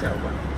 so well.